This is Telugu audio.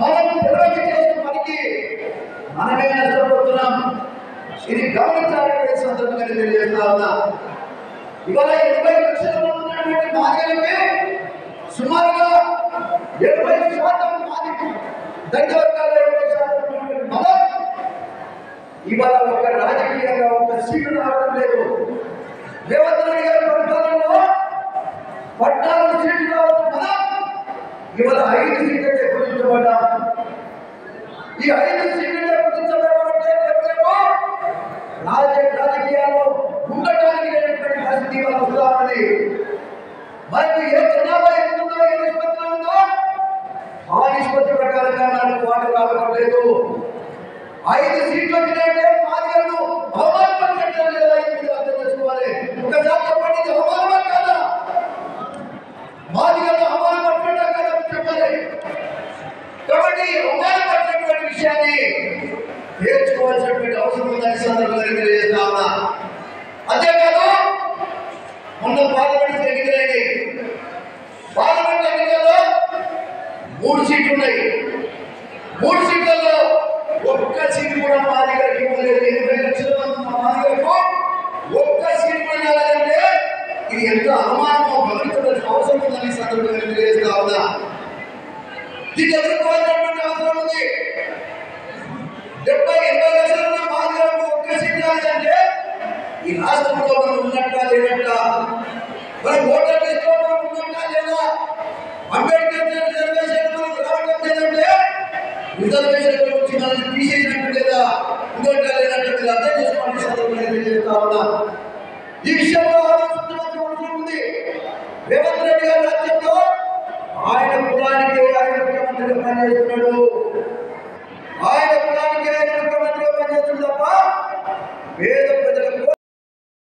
మనం పిల్లలకి చేసిన పనికి మనమే నష్టపోతున్నాం. ఇది గమనించాలని సందర్భంగా తెలియజేస్తా ఉన్నా. ఇవాళ ఎనభై లక్షల మంది ఉన్నటువంటి సుమారుగా ఎనభై శాతం మాది దళిత వర్గాల్లో ఎనభై శాతం మనం ఇవాళ ఒక రాజకీయంగా ఒక సీటు రావడం లేదు. రేవంత్ రెడ్డి ఇవాళ ఐదు సీట్లకే కుదించబడ్డాం ఈ ఐదు సీట్లకే కుదించబడ్డామంటే రేపేమో రాజ రాజకీయాల్లో ఉండటానికి లేనటువంటి పరిస్థితి ఇవాళ వస్తామని మనకి ఏ జనాభా ఎంతుందో ఏ నిష్పత్తిలో ఉందో ఆ నిష్పత్తి ప్రకారంగా నాకు వాటర్ రావడం లేదు. ఐదు సీట్లు వచ్చినాయంటే మాదిగలను అవమానపరచడం లేదా ఇది అర్థం చేసుకోవాలి? ఒకసారి చెప్పండి ఇది అవమానమా కాదా? మాదిగలను కాబట్టి ఈ అవమానపరిచినటువంటి విషయాన్ని నేర్చుకోవాల్సినటువంటి అవసరం ఉందని సందర్భంగా తెలియజేస్తా ఉన్నా. అంతేకాదు మొన్న పార్లమెంట్ ఎన్నికలైంది పార్లమెంట్ ఎన్నికల్లో మూడు సీట్లు ఉన్నాయి. మూడు సీట్లలో ఒక్క సీట్ కూడా మా దగ్గరికి ఇవ్వలేదు. ఎనభై లక్షల మంది మా దగ్గరకు ఒక్క సీట్ కూడా ఇవ్వాలంటే ఇది ఎంత అనుమానమో గమనించవలసిన అవసరం ఉందని సందర్భంగా తెలియజేస్తా ఉన్నా. దీన్ని ఎదుర్కోవాల్సినటువంటి అవసరం ఉంది? డెబ్బై ఎనభై లక్షలు ఉన్న మాది ఒక్క సీట్ రాలేదంటే ఈ రాష్ట్రంలో మనం ఉన్నట్ట లేనట్ట మనం ఓటర్ లిస్టులో మనం ఉన్నట్టా లేదా? అంబేద్కర్ రిజర్వేషన్ మనకు రావడం లేదంటే రిజర్వేషన్ గురించి మనల్ని తీసేసినట్టు లేదా? ఇంకొక లేదంటే మీరు అర్థం చేసుకోండి సందర్భంగా తెలియజేస్తా ఉన్నా. ఈ విషయంలో ఆలోచించవలసిన అవసరం ఉంది. రేవంత్ రెడ్డి గారి రాజ్యంలో ఆయన కులానికి ఆయన ముఖ్యమంత్రిగా పనిచేస్తున్నాడు. ఆయన కులానికి ముఖ్యమంత్రిగా పనిచేస్తుంది తప్ప పేద